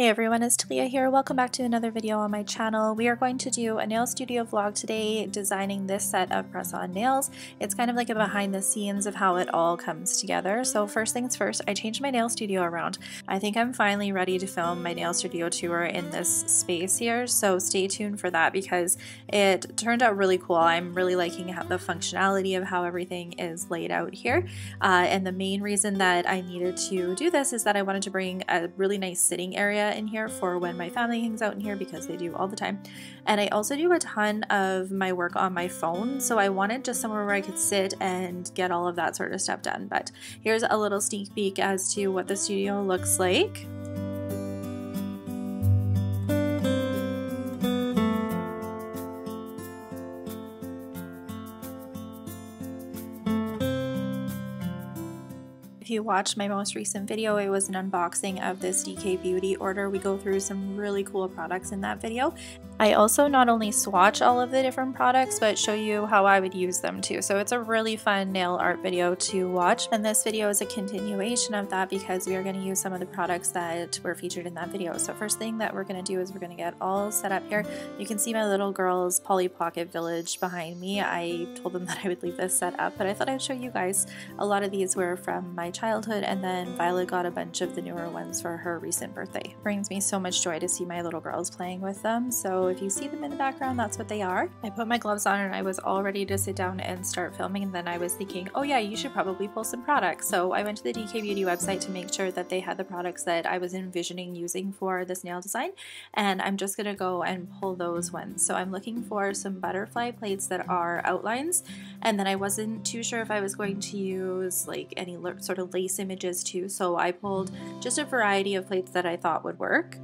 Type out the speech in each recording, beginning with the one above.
Hey everyone, it's Talia here. Welcome back to another video on my channel. We are going to do a nail studio vlog today designing this set of press-on nails. It's kind of like a behind the scenes of how it all comes together. So first things first, I changed my nail studio around. I think I'm finally ready to film my nail studio tour in this space here, so stay tuned for that because it turned out really cool. I'm really liking the functionality of how everything is laid out here. Uh, and the main reason that I needed to do this is that I wanted to bring a really nice sitting area in here for when my family hangs out in here because they do all the time. And I also do a ton of my work on my phone, so I wanted just somewhere where I could sit and get all of that sort of stuff done. But here's a little sneak peek as to what the studio looks like. If you watched my most recent video, it was an unboxing of this DK Beauty order. We go through some really cool products in that video. I also not only swatch all of the different products, but show you how I would use them too. So it's a really fun nail art video to watch. And this video is a continuation of that because we are going to use some of the products that were featured in that video. So first thing that we're going to do is we're going to get all set up here. You can see my little girl's Polly Pocket Village behind me. I told them that I would leave this set up, but I thought I'd show you guys. A lot of these were from my childhood and then Violet got a bunch of the newer ones for her recent birthday. Brings me so much joy to see my little girls playing with them. So if you see them in the background, that's what they are. I put my gloves on and I was all ready to sit down and start filming and then I was thinking, oh yeah, you should probably pull some products. So I went to the DK Beauty website to make sure that they had the products that I was envisioning using for this nail design and I'm just gonna go and pull those ones. So I'm looking for some butterfly plates that are outlines and then I wasn't too sure if I was going to use like any sort of lace images too so I pulled just a variety of plates that I thought would work.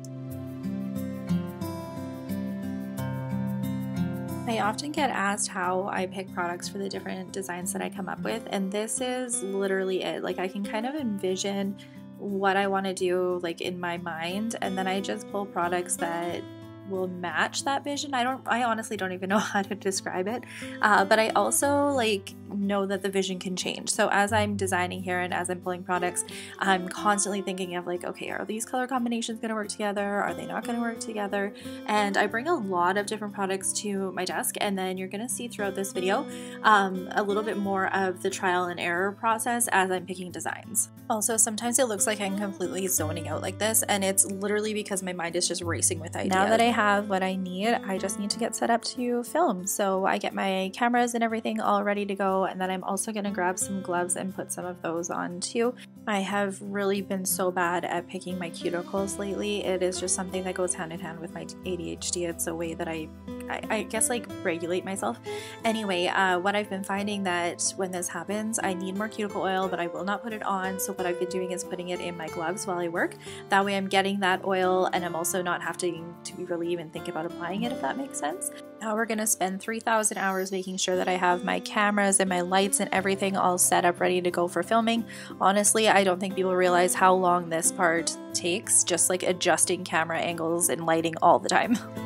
I often get asked how I pick products for the different designs that I come up with, and this is literally it. Like, I can kind of envision what I want to do, like, in my mind, and then I just pull products that will match that vision. I don't, I honestly don't even know how to describe it. Uh, but I also like know that the vision can change. So as I'm designing here and as I'm pulling products, I'm constantly thinking of like, okay, are these color combinations going to work together? Are they not going to work together? And I bring a lot of different products to my desk and then you're going to see throughout this video um, a little bit more of the trial and error process as I'm picking designs. Also, sometimes it looks like I'm completely zoning out like this and it's literally because my mind is just racing with ideas. Now that I have what I need, I just need to get set up to film. So I get my cameras and everything all ready to go and then I'm also going to grab some gloves and put some of those on too. I have really been so bad at picking my cuticles lately. It is just something that goes hand in hand with my ADHD. It's a way that I, I, I guess like regulate myself. Anyway, uh, what I've been finding that when this happens, I need more cuticle oil, but I will not put it on. So what I've been doing is putting it in my gloves while I work. That way I'm getting that oil and I'm also not having to be really even think about applying it if that makes sense. Now we're to spend 3,000 hours making sure that I have my cameras and my lights and everything all set up ready to go for filming. Honestly, I don't think people realize how long this part takes, just like adjusting camera angles and lighting all the time.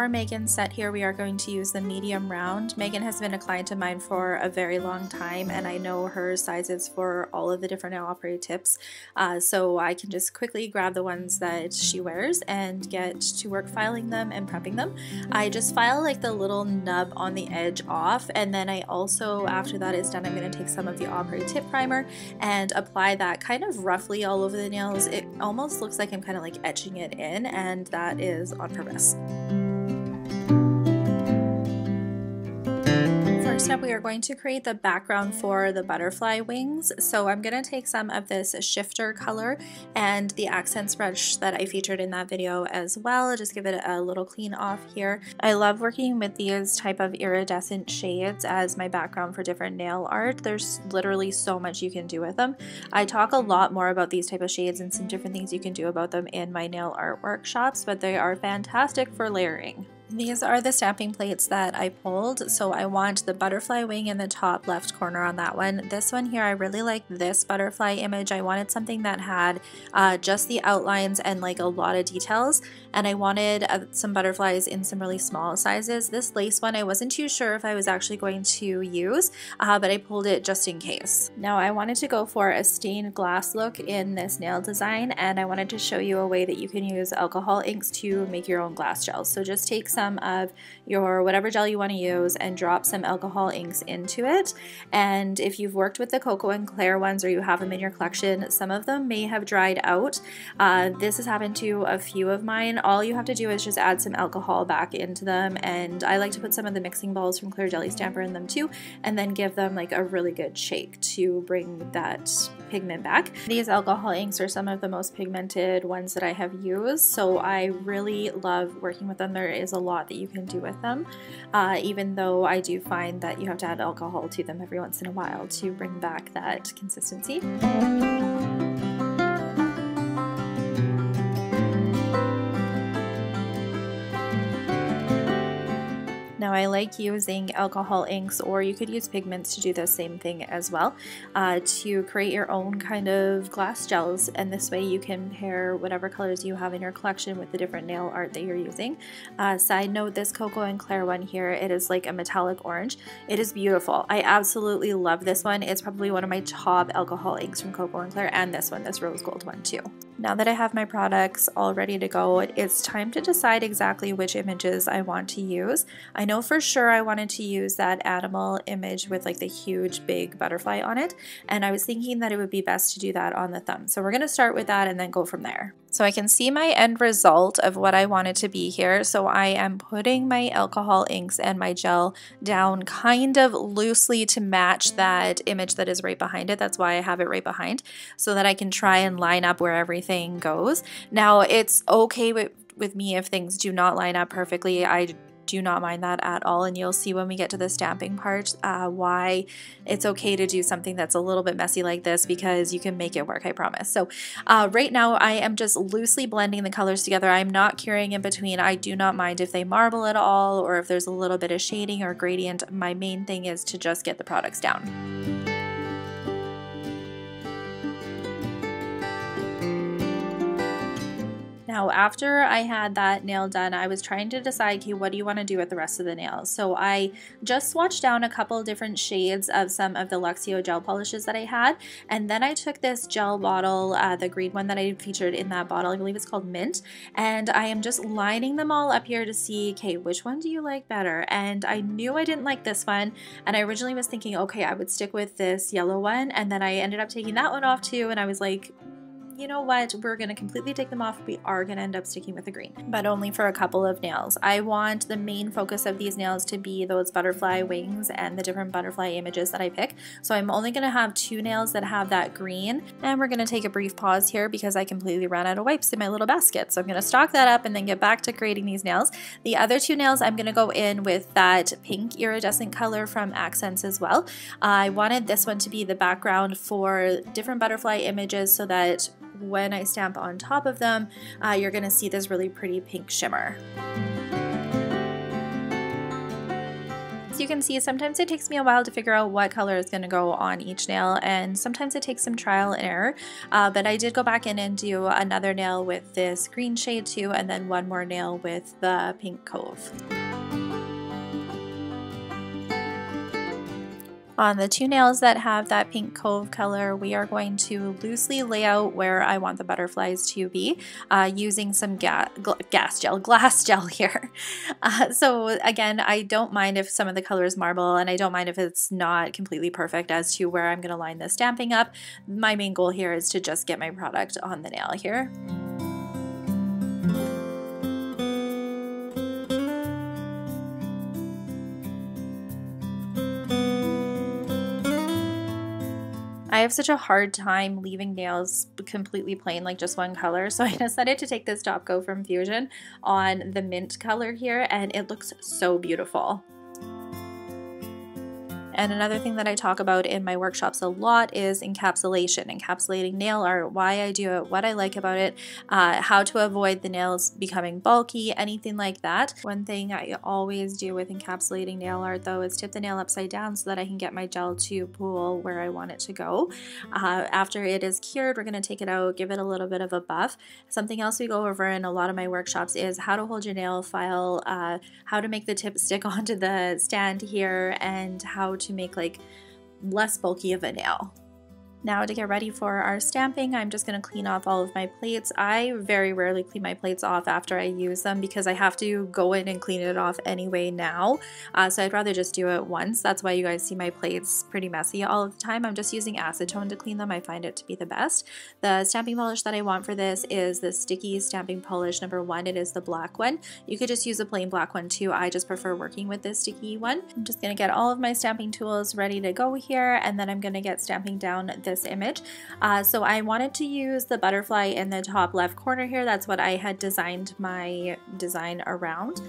For Megan's set here, we are going to use the medium round. Megan has been a client of mine for a very long time, and I know her sizes for all of the different nail operated tips, uh, so I can just quickly grab the ones that she wears and get to work filing them and prepping them. I just file like the little nub on the edge off, and then I also, after that is done, I'm going to take some of the operated tip primer and apply that kind of roughly all over the nails. It almost looks like I'm kind of like etching it in, and that is on purpose. Up, we are going to create the background for the butterfly wings. So I'm going to take some of this shifter color and the Akzentz brush that I featured in that video as well. Just give it a little clean off here. I love working with these type of iridescent shades as my background for different nail art. There's literally so much you can do with them. I talk a lot more about these type of shades and some different things you can do about them in my nail art workshops, but they are fantastic for layering. These are the stamping plates that I pulled. So I want the butterfly wing in the top left corner on that one. This one here, I really like this butterfly image. I wanted something that had uh, just the outlines and like a lot of details. And I wanted uh, some butterflies in some really small sizes. This lace one, I wasn't too sure if I was actually going to use, uh, but I pulled it just in case. Now I wanted to go for a stained glass look in this nail design and I wanted to show you a way that you can use alcohol inks to make your own glass gels. So just take some some of your whatever gel you want to use and drop some alcohol inks into it. And if you've worked with the Coco and Claire ones or you have them in your collection, some of them may have dried out. Uh, this has happened to a few of mine. All you have to do is just add some alcohol back into them. And I like to put some of the mixing balls from Clear Jelly Stamper in them too, and then give them like a really good shake to bring that pigment back. These alcohol inks are some of the most pigmented ones that I have used, so I really love working with them. There is a lot that you can do with them, uh, even though I do find that you have to add alcohol to them every once in a while to bring back that consistency. Now I like using alcohol inks or you could use pigments to do the same thing as well uh, to create your own kind of glass gels and this way you can pair whatever colors you have in your collection with the different nail art that you're using. Uh, side note this Coco and Claire one here it is like a metallic orange. It is beautiful. I absolutely love this one. It's probably one of my top alcohol inks from Coco and Claire and this one, this rose gold one too. Now that I have my products all ready to go, it's time to decide exactly which images I want to use. I know for sure I wanted to use that animal image with like the huge big butterfly on it, and I was thinking that it would be best to do that on the thumb. So we're to start with that and then go from there. So I can see my end result of what I wanted to be here. So I am putting my alcohol inks and my gel down kind of loosely to match that image that is right behind it. That's why I have it right behind so that I can try and line up where everything goes. Now it's okay with with me if things do not line up perfectly. I do not mind that at all. And you'll see when we get to the stamping part uh, why it's okay to do something that's a little bit messy like this because you can make it work, I promise. So uh, right now I am just loosely blending the colors together. I'm not curing in between. I do not mind if they marble at all or if there's a little bit of shading or gradient. My main thing is to just get the products down. Now, after I had that nail done, I was trying to decide, okay, what do you want to do with the rest of the nails? So I just swatched down a couple different shades of some of the Luxio gel polishes that I had. And then I took this gel bottle, uh, the green one that I featured in that bottle, I believe it's called Mint. And I am just lining them all up here to see, okay, which one do you like better? And I knew I didn't like this one. And I originally was thinking, okay, I would stick with this yellow one. And then I ended up taking that one off too. And I was like, you know what, we're to completely take them off. We are to end up sticking with the green, but only for a couple of nails. I want the main focus of these nails to be those butterfly wings and the different butterfly images that I pick. So I'm only to have two nails that have that green, and we're to take a brief pause here because I completely ran out of wipes in my little basket. So I'm to stock that up and then get back to creating these nails. The other two nails, I'm to go in with that pink iridescent color from Akzentz as well. I wanted this one to be the background for different butterfly images so that when I stamp on top of them, uh, you're going to see this really pretty pink shimmer. So you can see, sometimes it takes me a while to figure out what color is going to go on each nail, and sometimes it takes some trial and error. Uh, but I did go back in and do another nail with this green shade too, and then one more nail with the pink cove. On the two nails that have that pink cove color, we are going to loosely lay out where I want the butterflies to be uh, using some ga gas gel, glass gel here. Uh, so again, I don't mind if some of the color is marble and I don't mind if it's not completely perfect as to where I'm going to line the stamping up. My main goal here is to just get my product on the nail here. I have such a hard time leaving nails completely plain, like just one color. So I decided to take this Top Go from Fusion on the mint color here, and it looks so beautiful. And another thing that I talk about in my workshops a lot is encapsulation, encapsulating nail art, why I do it, what I like about it, uh, how to avoid the nails becoming bulky, anything like that. One thing I always do with encapsulating nail art though is tip the nail upside down so that I can get my gel to pool where I want it to go. Uh, after it is cured, we're going to take it out, give it a little bit of a buff. Something else we go over in a lot of my workshops is how to hold your nail file, uh, how to make the tip stick onto the stand here, and how to make like less bulky of a nail. Now to get ready for our stamping, I'm just going to clean off all of my plates. I very rarely clean my plates off after I use them because I have to go in and clean it off anyway now. Uh, so I'd rather just do it once. That's why you guys see my plates pretty messy all of the time. I'm just using acetone to clean them. I find it to be the best. The stamping polish that I want for this is the sticky stamping polish number one. It is the black one. You could just use a plain black one too. I just prefer working with this sticky one. I'm just going to get all of my stamping tools ready to go here and then I'm going to get stamping down this image. Uh, so I wanted to use the butterfly in the top left corner here. That's what I had designed my design around.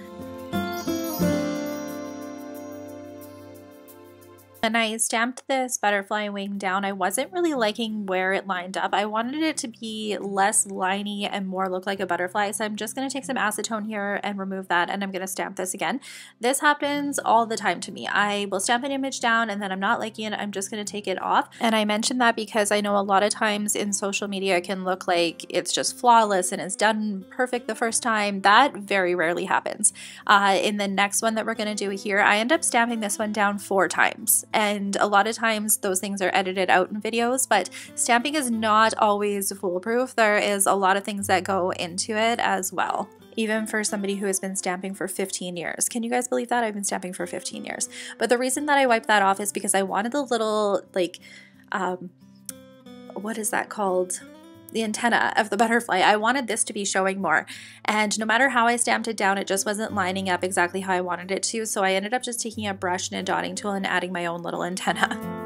And I stamped this butterfly wing down. I wasn't really liking where it lined up. I wanted it to be less liney and more look like a butterfly. So I'm just going to take some acetone here and remove that. And I'm going to stamp this again. This happens all the time to me. I will stamp an image down and then I'm not liking it. I'm just going to take it off. And I mentioned that because I know a lot of times in social media it can look like it's just flawless and it's done perfect the first time. That very rarely happens. Uh, in the next one that we're going to do here, I end up stamping this one down four times and a lot of times those things are edited out in videos, but stamping is not always foolproof. There is a lot of things that go into it as well even for somebody who has been stamping for 15 years. Can you guys believe that? I've been stamping for 15 years. But the reason that I wiped that off is because I wanted the little, like, um, what is that called? The antenna of the butterfly. I wanted this to be showing more. And no matter how I stamped it down, it just wasn't lining up exactly how I wanted it to. So I ended up just taking a brush and a dotting tool and adding my own little antenna.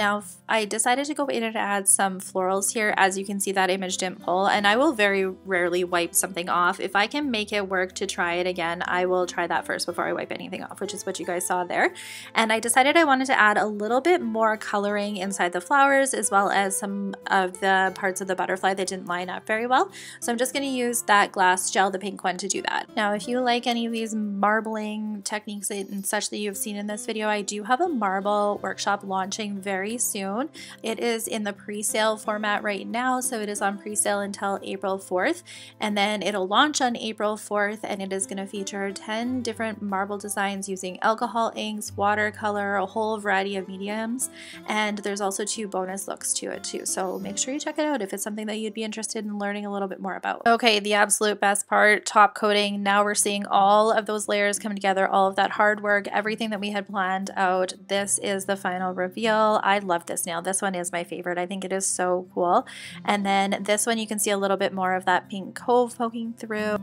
Now I decided to go in and add some florals here. As you can see that image didn't pull and I will very rarely wipe something off. If I can make it work to try it again, I will try that first before I wipe anything off, which is what you guys saw there. And I decided I wanted to add a little bit more coloring inside the flowers as well as some of the parts of the butterfly that didn't line up very well. So I'm just going to use that glass gel, the pink one, to do that. Now if you like any of these marbling techniques and such that you've seen in this video, I do have a marble workshop launching very very soon. It is in the pre-sale format right now, so it is on pre-sale until April 4th, and then it'll launch on April 4th, and it is going to feature 10 different marble designs using alcohol inks, watercolor, a whole variety of mediums, and there's also two bonus looks to it too, so make sure you check it out if it's something that you'd be interested in learning a little bit more about. Okay, the absolute best part, top coating. Now we're seeing all of those layers come together, all of that hard work, everything that we had planned out. This is the final reveal. I love this nail. This one is my favorite. I think it is so cool. And then this one you can see a little bit more of that pink cove poking through.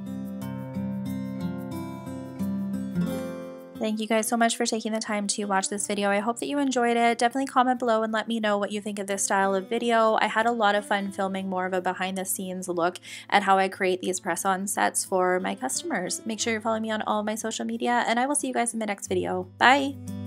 Thank you guys so much for taking the time to watch this video. I hope that you enjoyed it. Definitely comment below and let me know what you think of this style of video. I had a lot of fun filming more of a behind the scenes look at how I create these press-on sets for my customers. Make sure you're following me on all my social media and I will see you guys in the next video. Bye!